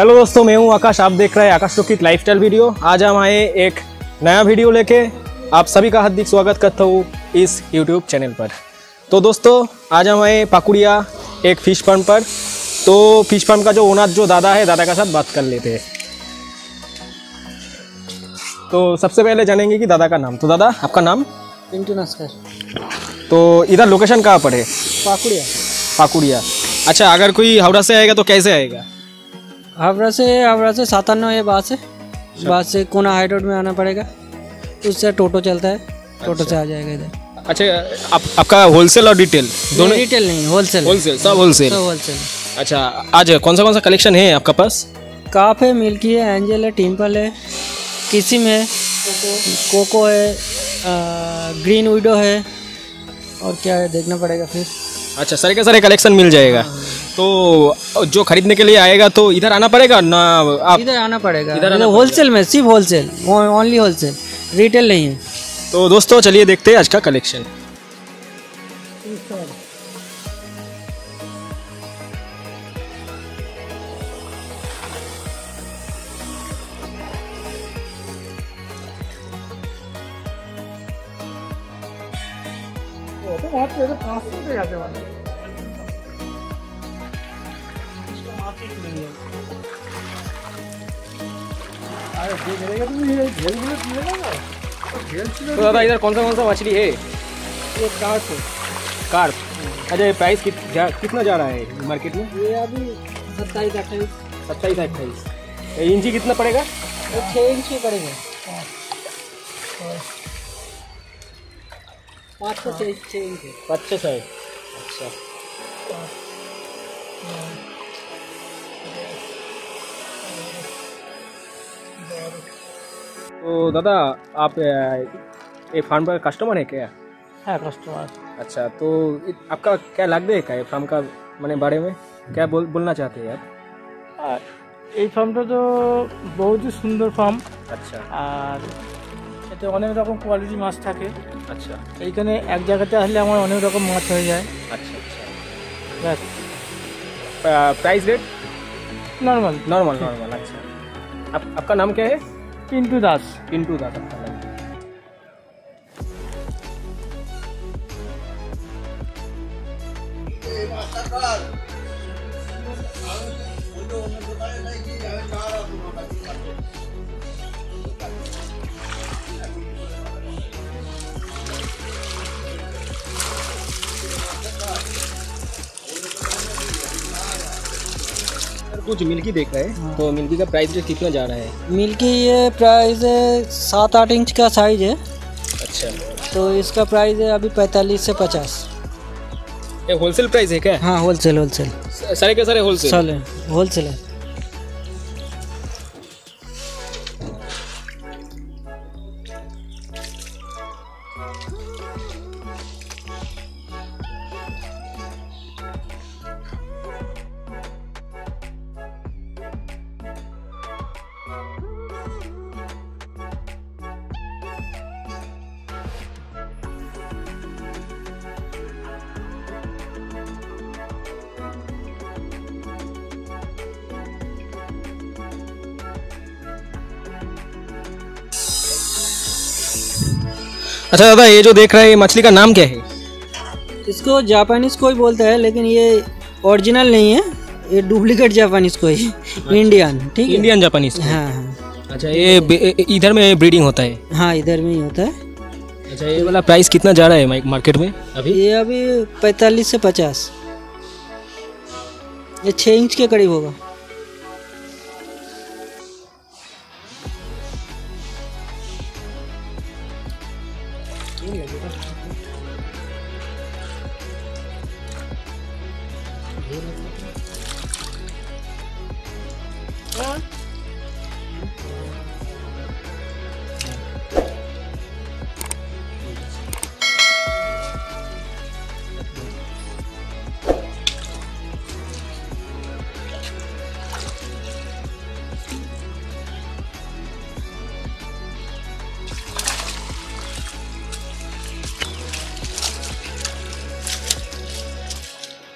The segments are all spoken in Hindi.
हेलो दोस्तों मैं हूँ आकाश। आप देख रहे हैं आकाश की लाइफस्टाइल वीडियो आज हम आए एक नया वीडियो लेके। आप सभी का हार्दिक स्वागत करता हूँ इस यूट्यूब चैनल पर। तो दोस्तों आज हम आए पाकुड़िया एक फ़िश फार्म पर। तो फ़िश फार्म का जो ओनर जो दादा है दादा के साथ बात कर लेते हैं। तो सबसे पहले जानेंगे कि दादा का नाम। तो दादा आपका नाम? पिंटू नस्कर तो इधर लोकेशन कहाँ पर है? पाकुड़िया। पाकुड़िया। अच्छा अगर कोई हावड़ा से आएगा तो कैसे आएगा? हावड़ा से हावड़ा से सातान्नो है बात से। से कोना हाई रोड में आना पड़ेगा। उससे टोटो चलता है। टोटो से आ जाएगा इधर। अच्छा आप आपका होलसेल और डिटेल दोनों रिटेल नहीं होलसेल होलसेल सब होलसेल सब होलसेल अच्छा आज कौन सा कौन सा कलेक्शन है आपका पास? काफ है मिल्की है एंजल है टिम्पल है किसिम है कोको है ग्रीन विडो है और क्या है देखना पड़ेगा फिर। अच्छा सारे के सारे कलेक्शन मिल जाएगा। तो जो खरीदने के लिए आएगा तो इधर आना पड़ेगा ना आप? इधर आना पड़ेगा। इधर आना होलसेल में सिर्फ़ होलसेल ओनली होलसेल रिटेल नहीं है। तो दोस्तों चलिए देखते हैं आज का कलेक्शन तो दादा इधर कौन सा कौन सा मछली है? ये कार्प कार्प अच्छा ये प्राइस कित, जा, कितना जा रहा है मार्केट में? ये अभी सत्ताईस अट्ठाईस। सत्ताईस अट्ठाईस। इंची कितना पड़ेगा? छः इंच पड़ेगा। पाँच सौ छः इंच। है पच्चीस है अच्छा। तो दादा आप अ, ये फार्म का कस्टमर है क्या है कस्टमर अच्छा तो इ- आपका क्या লাগবে है ये फार्म का मैंने बारे में क्या बोल बोलना चाहते हैं आप এই ফার্মটা তো বহুতই সুন্দর ফার্ম अच्छा আর এতে অনেক রকম কোয়ালিটি মাছ থাকে अच्छा এইখানে এক জায়গাতে আসলে আমার অনেক রকম মাছ হয়ে যায় अच्छा अच्छा ব্যাস price rate normal normal normal अच्छा आप, आपका नाम क्या है पिंटू दास। पिंटू दास। अच्छा कुछ मिल्की देख रहे हैं तो मिल्की का प्राइस रेट कितना जा रहा है? मिल्की ये प्राइस है सात आठ इंच का साइज़ है। अच्छा। तो इसका प्राइस है अभी पैंतालीस से पचास। ये होलसेल प्राइस है क्या? हाँ होलसेल होलसेल सारे के सारे होलसेल होलसेल है। अच्छा दादा ये जो देख रहे हैं ये मछली का नाम क्या है? इसको जापानीज कोई बोलता है लेकिन ये ओरिजिनल नहीं है। ये डुप्लीकेट जापानीज कोई। इंडियन ठीक है? इंडियन जापानीज हाँ हाँ। अच्छा ये इधर में ब्रीडिंग होता है? हाँ इधर में ही होता है। अच्छा ये वाला प्राइस कितना जा रहा है मार्केट में अभी? ये अभी पैंतालीस से पचास। ये छः इंच के करीब होगा। Ini ya kita.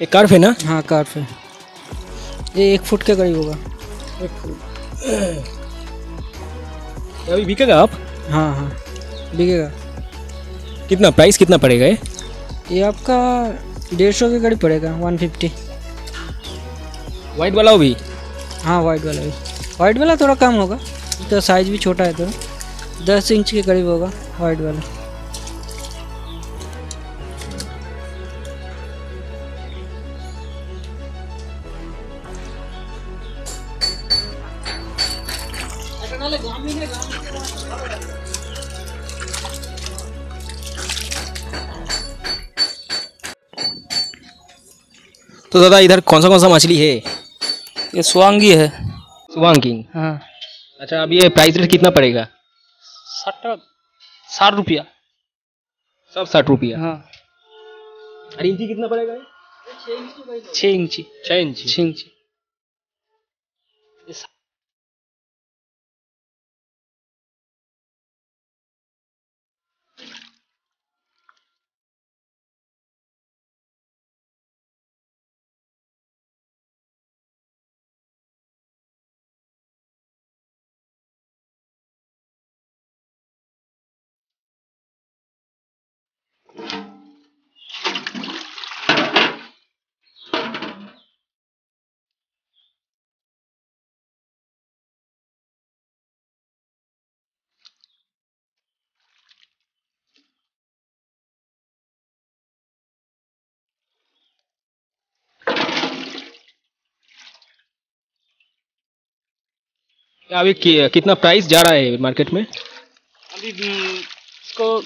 एक कार्फ है ना? हाँ कार्प है ये एक फुट के करीब होगा। एक अभी बिकेगा आप? हाँ हाँ। बिकेगा। कितना प्राइस कितना पड़ेगा ये? ये आपका डेढ़ सौ के करीब पड़ेगा वन फिफ्टी वाइट वाला भी? हाँ वाइट वाला भी। वाइट वाला थोड़ा कम होगा तो साइज़ भी छोटा है थोड़ा दस इंच के करीब होगा वाइट वाला। तो दादा इधर कौन सा कौन सा मछली है? ये सुवांगी है। सुवांगी हाँ। अच्छा अब ये प्राइस रेट कितना पड़ेगा? साठ साठ रुपया। सब साठ रुपया? हाँ। और इंची कितना पड़ेगा? छः इंची। छः इंची। छः इंची। छः इंची। अभी कितना प्राइस जा रहा है मार्केट में? अभी इसको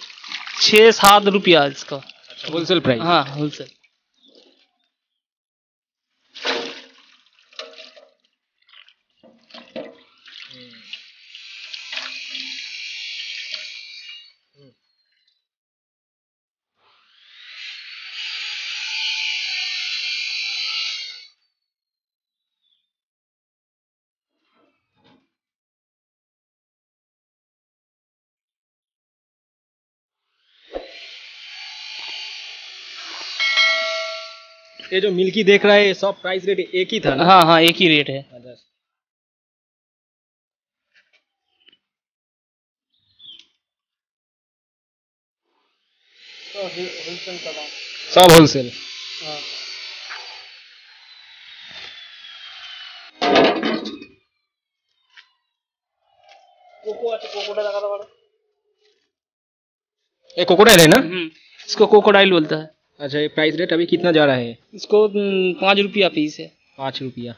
छः सात रुपया इसका। होलसेल प्राइस हाँ होलसेल ये जो मिल्की देख रहा है सब प्राइस रेट एक ही था ना? हाँ हाँ एक ही रेट है। सब होलसेल ये कोकोडाइल है ना? हम्म, इसको कोकोडाइल बोलता है। अच्छा ये प्राइस रेट अभी कितना जा रहा है? इसको पाँच रुपया पीस है। पाँच रुपया।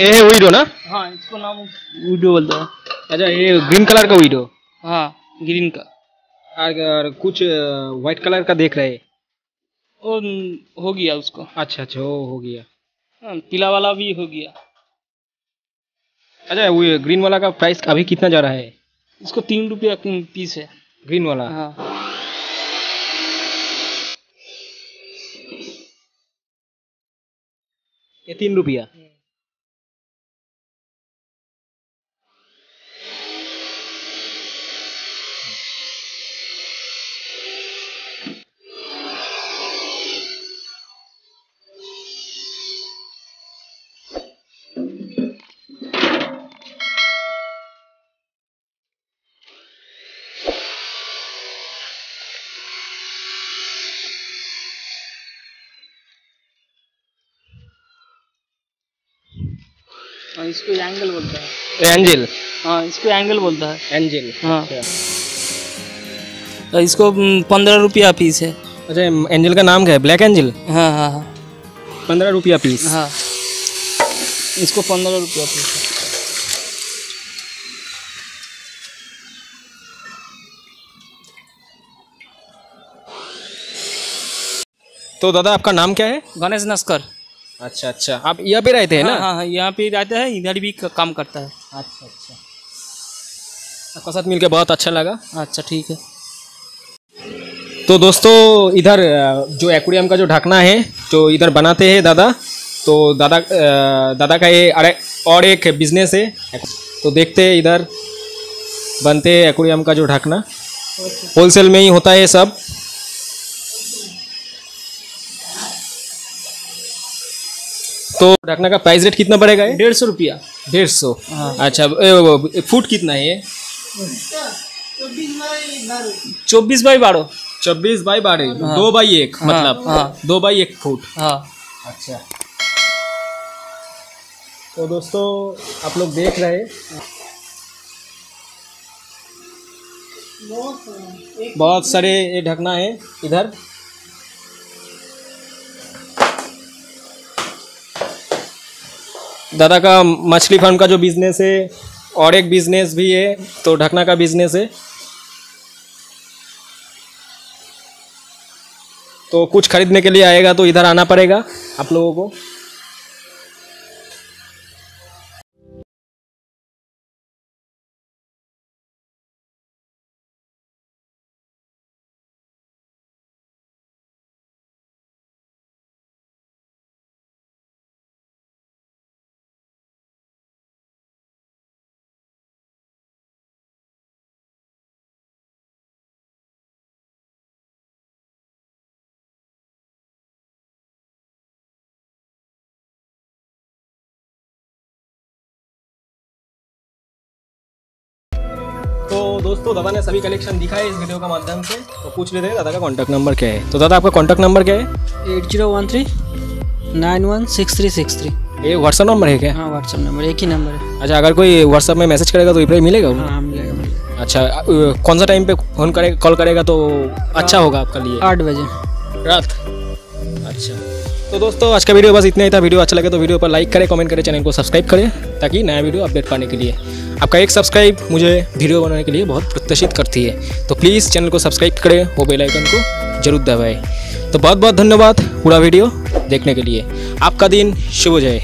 ये है वीडो ना? हाँ इसको नाम वीडियो बोलता है। अच्छा ये ग्रीन कलर का वीडो हाँ ग्रीन का। और, और कुछ व्हाइट कलर का देख रहे हैं? हम्म, हो गया उसको। अच्छा अच्छा वो हो गया। हाँ, पीला वाला भी हो गया। अच्छा वो ग्रीन वाला का प्राइस अभी कितना जा रहा है? इसको तीन रुपया पीस है। ग्रीन वाला? हाँ। ये तीन रुपया? इसको एंगल बोलता है। एंजल हाँ इसको एंगल बोलता है। एंजल हाँ। अच्छा। तो इसको पंद्रह रुपया पीस है। अच्छा एंजल का नाम क्या है? ब्लैक एंजल हाँ हाँ हाँ। पंद्रह रुपया पीस हाँ। इसको पंद्रह रुपया पीस है। तो दादा आपका नाम क्या है? गणेश नस्कर। अच्छा अच्छा। आप यहाँ पे रहते हैं हाँ ना? हाँ हाँ यहाँ पे रहता है इधर भी काम करता है। अच्छा अच्छा। आपका साथ मिलकर बहुत अच्छा लगा। अच्छा ठीक है। तो दोस्तों इधर जो एक्वेरियम का जो ढकना है जो इधर बनाते हैं दादा तो दादा दादा का ये अरे और एक बिज़नेस है। तो देखते हैं इधर बनते हैं एक्वेरियम का जो ढकना। होलसेल में ही होता है सब। तो ढकना का प्राइस रेट कितना पड़ेगा ये? डेढ़ सौ रुपया। डेढ़ सौ। हाँ। अच्छा फुट कितना है ये? चौबीस बाई बारह। चौबीस बाई बारह। हाँ। दो बाई एक हाँ, मतलब। हाँ। दो बाई एक फुट हाँ। अच्छा। तो दोस्तों आप लोग देख रहे बहुत सारे ये ढकना है इधर। दादा का मछली फार्म का जो बिज़नेस है, और एक बिज़नेस भी है तो ढकना का बिज़नेस है। तो कुछ खरीदने के लिए आएगा तो इधर आना पड़ेगा आप लोगों को। दोस्तों दादा ने सभी कलेक्शन दिखाए इस वीडियो के माध्यम से तो पूछ लेते हैं दादा का कॉन्टैक्ट नंबर क्या है। तो दादा आपका कॉन्टैक्ट नंबर क्या है? Eight zero one three nine one six three six three. ये व्हाट्सअप नंबर है क्या? हाँ व्हाट्सअप नंबर एक ही नंबर है। अच्छा अगर कोई व्हाट्सअप में मैसेज करेगा तो रिप्लाई मिलेगा हाँ मिलेगा मिलेगा। अच्छा कौन सा टाइम पे फ़ोन करेगा कॉल करेगा तो अच्छा होगा आपका लिए? आठ बजे। रात? अच्छा। तो दोस्तों आज का वीडियो बस इतना ही था। वीडियो अच्छा लगे तो वीडियो पर लाइक करें कमेंट करें चैनल को सब्सक्राइब करें ताकि नया वीडियो अपडेट पाने के लिए। आपका एक सब्सक्राइब मुझे वीडियो बनाने के लिए बहुत प्रत्याशित करती है। तो प्लीज़ चैनल को सब्सक्राइब करें, वो बेलाइकन को ज़रूर दबाएँ। तो बहुत बहुत धन्यवाद पूरा वीडियो देखने के लिए। आपका दिन शुभ जाए।